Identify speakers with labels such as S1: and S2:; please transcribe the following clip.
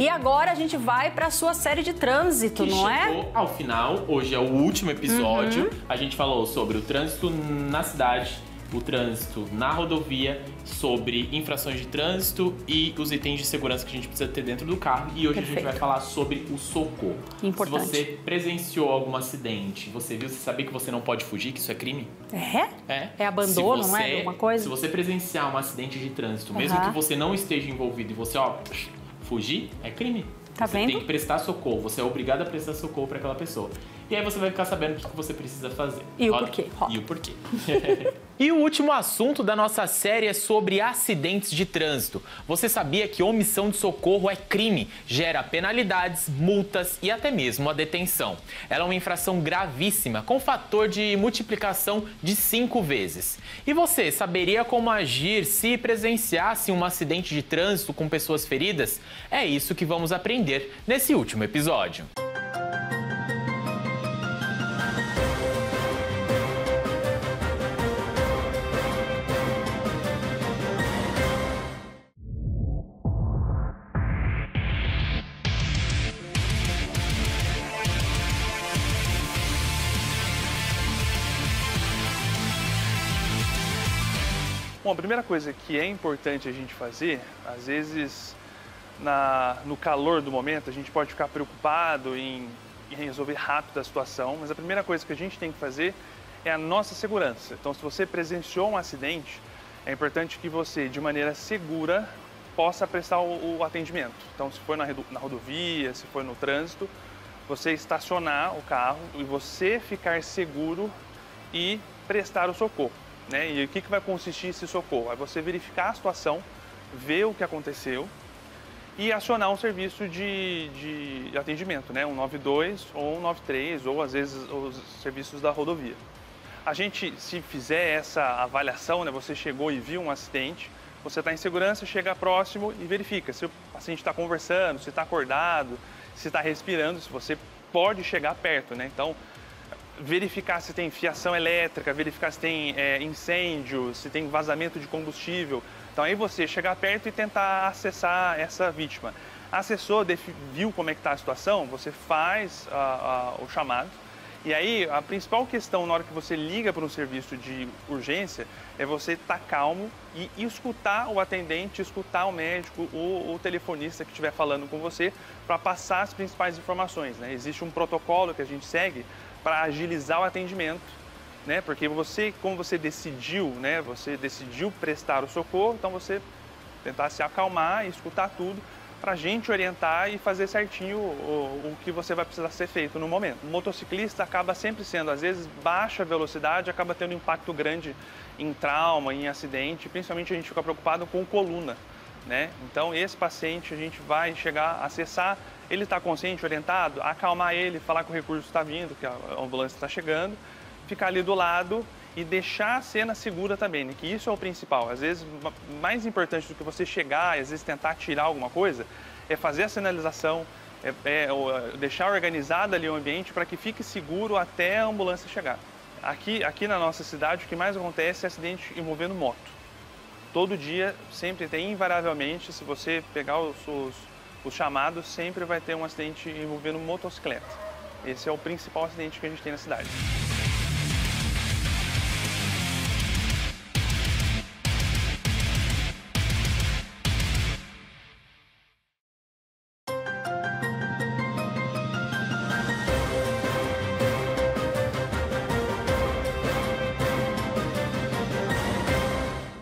S1: E agora a gente vai para a sua série de trânsito,
S2: que
S1: não é?
S2: chegou ao final, hoje é o último episódio.
S1: Uhum.
S2: A gente falou sobre o trânsito na cidade, o trânsito na rodovia, sobre infrações de trânsito e os itens de segurança que a gente precisa ter dentro do carro. E hoje a gente
S1: Perfeito.
S2: vai falar sobre o socorro.
S1: Importante.
S2: Se você presenciou algum acidente, você viu, você sabia que você não pode fugir, que isso é crime?
S1: É?
S2: É.
S1: É abandono,
S2: Se
S1: não é?
S2: você-
S1: Alguma coisa?
S2: Se você presenciar um acidente de trânsito, mesmo que você não esteja envolvido e você, ó, fugir, é crime.
S1: Tá
S2: você
S1: vendo?
S2: tem que prestar socorro, você é obrigado a prestar socorro para aquela pessoa. E aí você vai ficar sabendo o que você precisa fazer.
S1: E o
S2: Roda.
S1: porquê, roda.
S2: E o porquê. e o último assunto da nossa série é sobre acidentes de trânsito. Você sabia que omissão de socorro é crime, gera penalidades, multas e até mesmo a detenção. Ela é uma infração gravíssima, com fator de multiplicação de cinco vezes. E você saberia como agir se presenciasse um acidente de trânsito com pessoas feridas? É isso que vamos aprender nesse último episódio.
S3: Bom, a primeira coisa que é importante a gente fazer, às vezes na, no calor do momento, a gente pode ficar preocupado em, em resolver rápido a situação, mas a primeira coisa que a gente tem que fazer é a nossa segurança. Então, se você presenciou um acidente, é importante que você, de maneira segura, possa prestar o, o atendimento. Então, se for na, na rodovia, se for no trânsito, você estacionar o carro e você ficar seguro e prestar o socorro. Né? E o que, que vai consistir esse socorro? É você verificar a situação, ver o que aconteceu e acionar um serviço de, de atendimento, né? um 92 ou um 93, ou às vezes os serviços da rodovia. A gente, se fizer essa avaliação, né, você chegou e viu um acidente, você está em segurança, chega próximo e verifica se o paciente está conversando, se está acordado, se está respirando, se você pode chegar perto. Né? Então, verificar se tem fiação elétrica, verificar se tem é, incêndio, se tem vazamento de combustível. Então aí você chegar perto e tentar acessar essa vítima. Acessou, viu como é que está a situação, você faz ah, ah, o chamado. E aí a principal questão na hora que você liga para um serviço de urgência é você estar calmo e escutar o atendente, escutar o médico ou o telefonista que estiver falando com você para passar as principais informações. Né? Existe um protocolo que a gente segue para agilizar o atendimento, né? Porque você, como você decidiu, né? Você decidiu prestar o socorro, então você tentar se acalmar e escutar tudo para a gente orientar e fazer certinho o, o que você vai precisar ser feito no momento. O motociclista acaba sempre sendo, às vezes, baixa velocidade, acaba tendo um impacto grande em trauma, em acidente, principalmente a gente fica preocupado com coluna, né? Então, esse paciente a gente vai chegar acessar, ele está consciente, orientado, acalmar ele, falar que o recurso está vindo, que a ambulância está chegando, ficar ali do lado e deixar a cena segura também, né? que isso é o principal. Às vezes, ma- mais importante do que você chegar às vezes tentar tirar alguma coisa, é fazer a sinalização, é, é, é, deixar organizado ali o ambiente para que fique seguro até a ambulância chegar. Aqui, aqui na nossa cidade, o que mais acontece é acidente envolvendo moto. Todo dia, sempre tem, invariavelmente, se você pegar os, os, os chamados, sempre vai ter um acidente envolvendo motocicleta. Esse é o principal acidente que a gente tem na cidade.